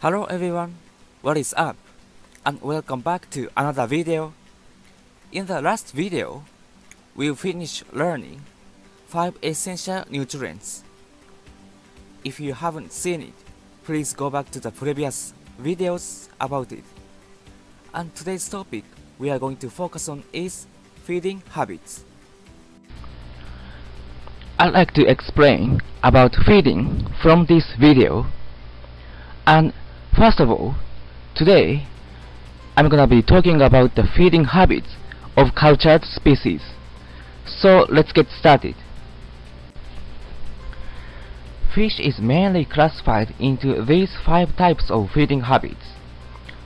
Hello everyone, what is up? And welcome back to another video. In the last video, we finished learning 5 essential nutrients. If you haven't seen it, please go back to the previous videos about it. And today's topic we are going to focus on is feeding habits. I'd like to explain about feeding from this video. And first of all, today I'm gonna be talking about the feeding habits of cultured species. So let's get started. Fish is mainly classified into these five types of feeding habits.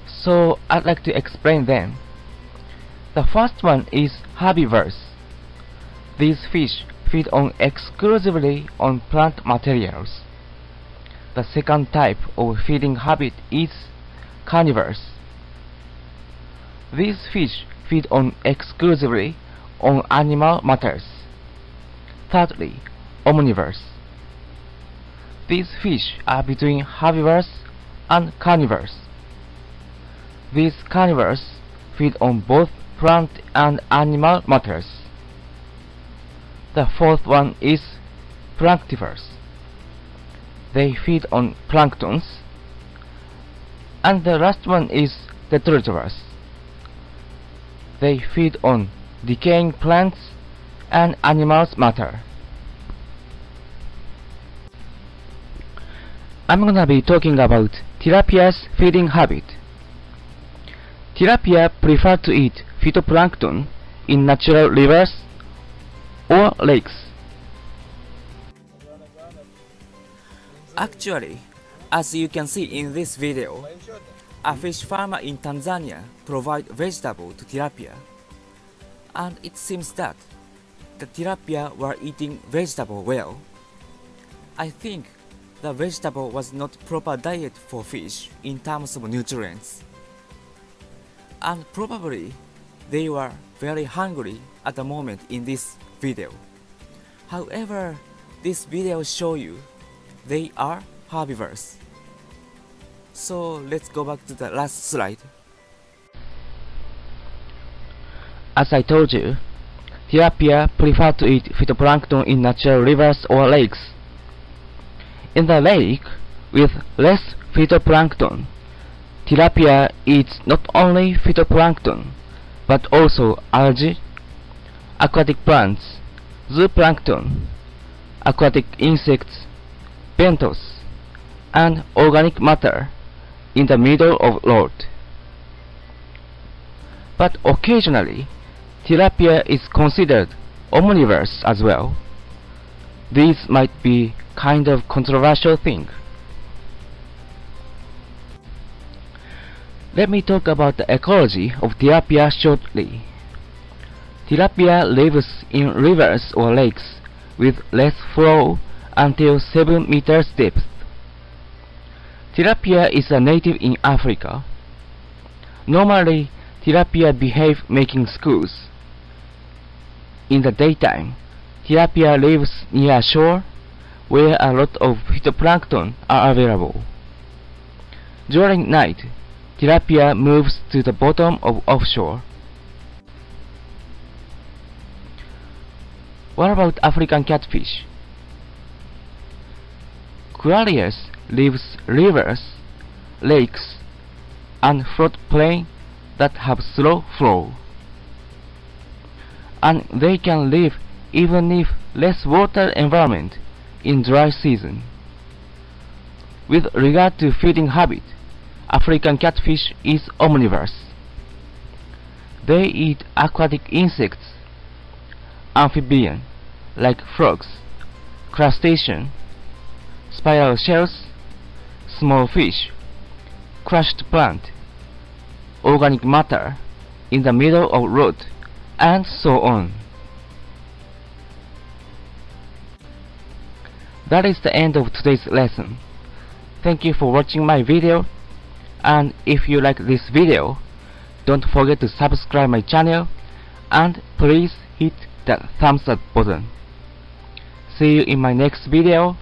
So I'd like to explain them. The first one is herbivores. These fish feed on exclusively on plant materials. The second type of feeding habit is carnivores. These fish feed on exclusively on animal matters. Thirdly, omnivores. These fish are between herbivores and carnivores. These carnivores feed on both plant and animal matters. The fourth one is planktivores. They feed on planktons. And the last one is detritivores. They feed on decaying plants and animals matter. I'm gonna be talking about tilapia's feeding habit. Tilapia prefer to eat phytoplankton in natural rivers or lakes. Actually, as you can see in this video, a fish farmer in Tanzania provide vegetable to tilapia. And it seems that the tilapia were eating vegetable well. I think the vegetable was not proper diet for fish in terms of nutrients. And probably they were very hungry at the moment in this video. However, this video show you they are herbivores. So let's go back to the last slide. As I told you, tilapia prefer to eat phytoplankton in natural rivers or lakes. In the lake, with less phytoplankton, tilapia eats not only phytoplankton, but also algae, aquatic plants, zooplankton, aquatic insects, benthos, and organic matter in the middle of road. But occasionally, tilapia is considered omnivorous as well. This might be kind of controversial thing. Let me talk about the ecology of tilapia shortly. Tilapia lives in rivers or lakes with less flow until 7 meters depth. Tilapia is a native in Africa. Normally, tilapia behave making schools. In the daytime, tilapia lives near shore where a lot of phytoplankton are available. During night, tilapia moves to the bottom of offshore. What about African catfish? Clarias lives rivers, lakes, and floodplain that have slow flow. And they can live even if less water environment in dry season. With regard to feeding habit, African catfish is omnivorous. They eat aquatic insects, amphibian, like frogs, crustacean, spiral shells, small fish, crushed plant, organic matter in the middle of road, and so on. That is the end of today's lesson. Thank you for watching my video and if you like this video don't forget to subscribe my channel and please hit that thumbs up button. See you in my next video.